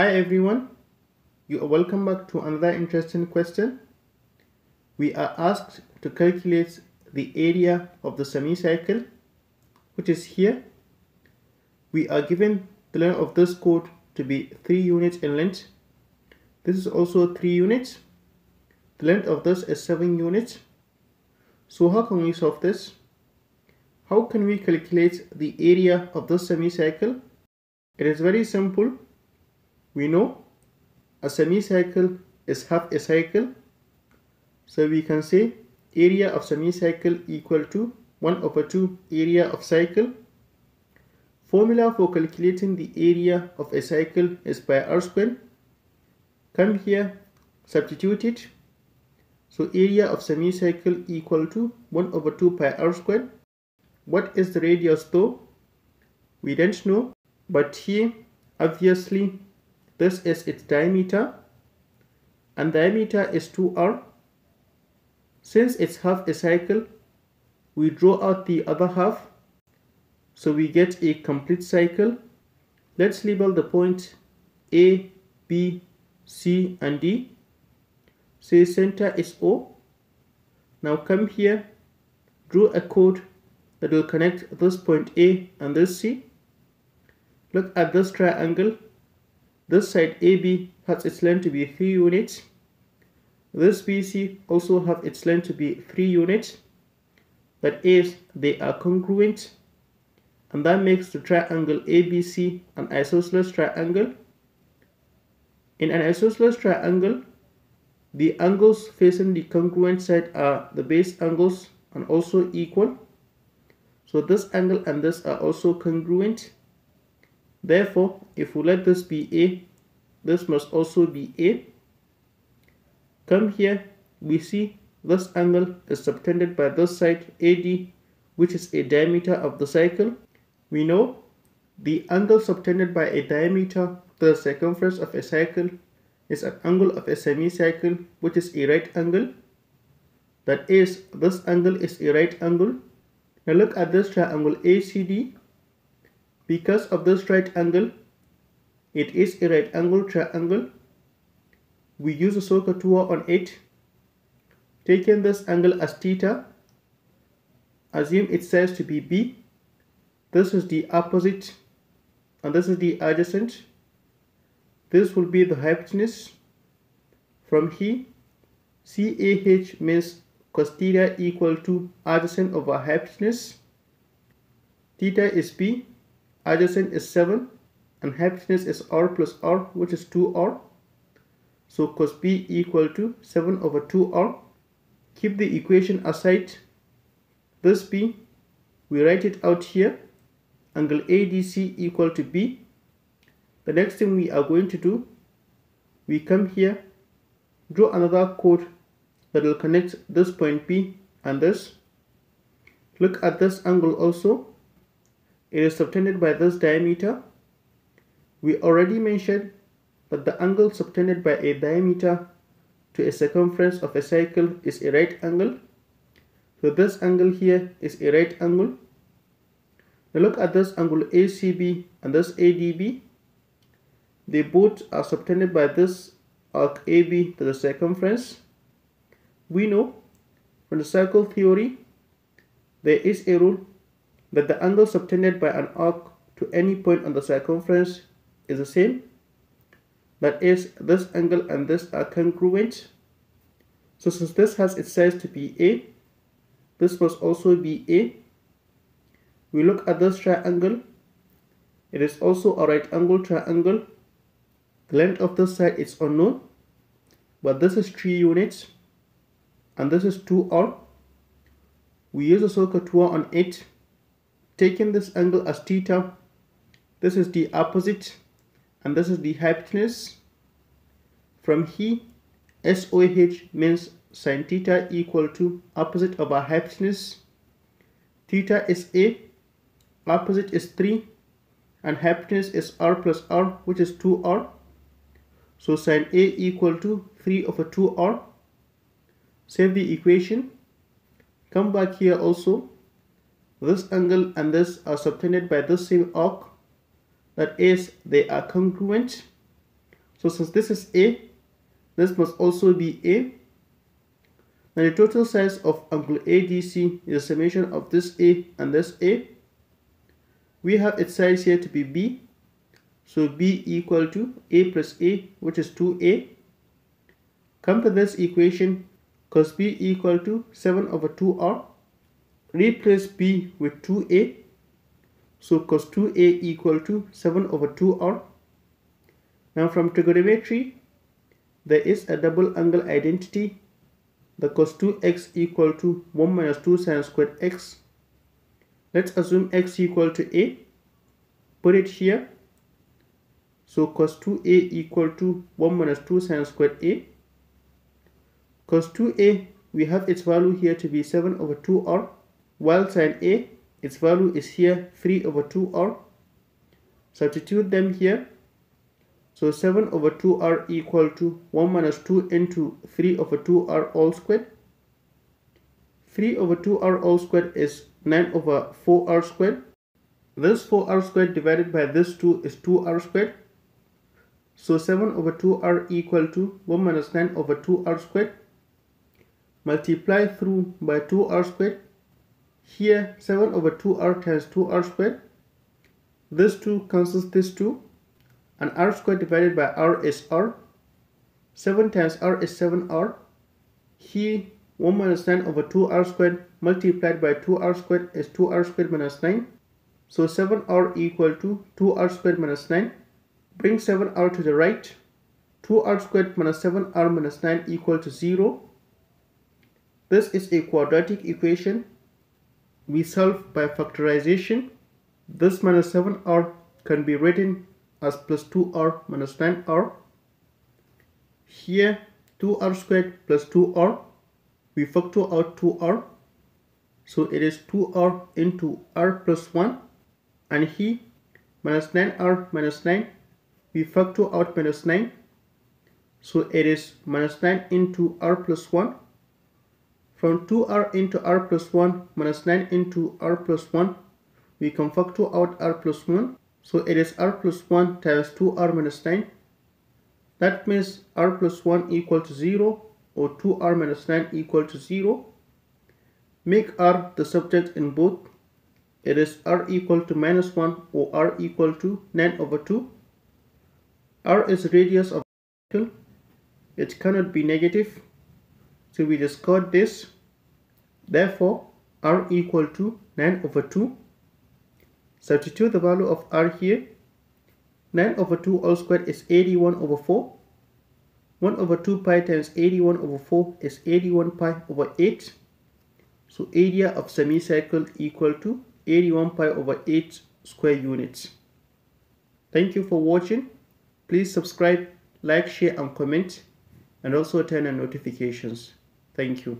Hi everyone, you are welcome back to another interesting question. We are asked to calculate the area of the semicircle, which is here. We are given the length of this chord to be 3 units in length. This is also 3 units. The length of this is 7 units. So how can we solve this? How can we calculate the area of the semicircle? It is very simple. We know a semicircle is half a cycle. So we can say area of semicircle equal to 1 over 2 area of cycle. Formula for calculating the area of a cycle is pi r squared. Come here, substitute it. So area of semicircle equal to 1 over 2 pi r squared. What is the radius though? We don't know, but here obviously this is its diameter and diameter is 2r. Since it's half a cycle, we draw out the other half so we get a complete cycle. Let's label the point A, B, C and D. Say center is O. Now come here, draw a chord that will connect this point A and this C. Look at this triangle. This side AB has its length to be 3 units. This BC also have its length to be 3 units. That is, they are congruent. And that makes the triangle ABC an isosceles triangle. In an isosceles triangle, the angles facing the congruent side are the base angles and also equal. So this angle and this are also congruent. Therefore, if we let this be A, this must also be A. Come here, we see this angle is subtended by this side AD, which is a diameter of the circle. We know the angle subtended by a diameter to the circumference of a circle is an angle of a semicircle, which is a right angle. That is, this angle is a right angle now look at this triangle ACD. Because of this right angle, it is a right angle triangle. We use a SOHCAHTOA on it. Taking this angle as theta, assume it says to be B. This is the opposite and this is the adjacent. This will be the hypotenuse. From here, CAH means cos theta equal to adjacent over hypotenuse. Theta is B, adjacent is 7, and hypotenuse is r plus r, which is 2r. So cos B equal to 7 over 2r. Keep the equation aside. This B, we write it out here. Angle ADC equal to B. The next thing we are going to do, we come here, draw another chord that will connect this point P and this. Look at this angle also. It is subtended by this diameter. We already mentioned that the angle subtended by a diameter to a circumference of a circle is a right angle. So this angle here is a right angle. Now look at this angle ACB and this ADB. They both are subtended by this arc AB to the circumference. We know from the circle theory there is a rule that the angle subtended by an arc to any point on the circumference is the same. That is, this angle and this are congruent. So since this has its size to be A, this must also be A. We look at this triangle. It is also a right angle triangle. The length of this side is unknown, but this is 3 units and this is 2r. We use a SOHCAHTOA on it. Taking this angle as theta, this is the opposite and this is the hypotenuse. From here, SOH means sine theta equal to opposite of our hypotenuse. Theta is A, opposite is 3 and hypotenuse is r plus r which is 2r. So sine A equal to 3 over 2r save the equation come back here also this angle and this are subtended by this same arc that is they are congruent So since this is A, this must also be A. Now the total size of angle ADC is the summation of this A and this A. We have its size here to be B. So B equal to A plus A, which is 2A. Come to this equation, cos B equal to 7 over 2R. Replace B with 2A. So cos 2A equal to 7 over 2R. Now from trigonometry, there is a double angle identity. The cos 2x equal to 1 minus 2 sine squared x. Let's assume x equal to a. Put it here. So cos 2a equal to 1 minus 2 sine squared a. Cos 2a, we have its value here to be 7 over 2r. While sine a, its value is here 3 over 2r. Substitute them here. So 7 over 2r equal to 1 minus 2 into 3 over 2r all squared. 3 over 2r all squared is 9 over 4r squared. This 4r squared divided by this 2 is 2r squared. So 7 over 2r equal to 1 minus 9 over 2r squared. Multiply through by 2r squared. Here 7 over 2r times 2r squared. This 2 cancels this 2 and r squared divided by r is r. 7 times r is 7r. Here 1 minus 9 over 2r squared multiplied by 2r squared is 2r squared minus 9. So 7r equal to 2r squared minus 9. Bring 7r to the right. 2r squared minus 7r minus 9 equal to 0. This is a quadratic equation. We solve by factorization. This minus 7r can be written as plus 2r minus 9r. Here 2r squared plus 2r. We factor out 2r. So it is 2r into r plus 1. And here minus 9r minus 9. We factor out minus 9. So it is minus 9 into r plus 1. From 2r into r plus 1 minus 9 into r plus 1. We can factor out r plus 1 so it is r plus 1 times 2r minus 9. That means r plus 1 equal to 0 or 2r minus 9 equal to 0. Make r the subject in both. It is r equal to minus 1 or r equal to 9 over 2. r is radius of circle. It cannot be negative. So we discard this. Therefore, r equal to 9 over 2. Substitute the value of r here. 9 over 2 all squared is 81 over 4. 1 over 2 pi times 81 over 4 is 81 pi over 8. So area of semicircle equal to 81 pi over 8 square units. Thank you for watching. Please subscribe, like, share and comment and also turn on notifications. Thank you.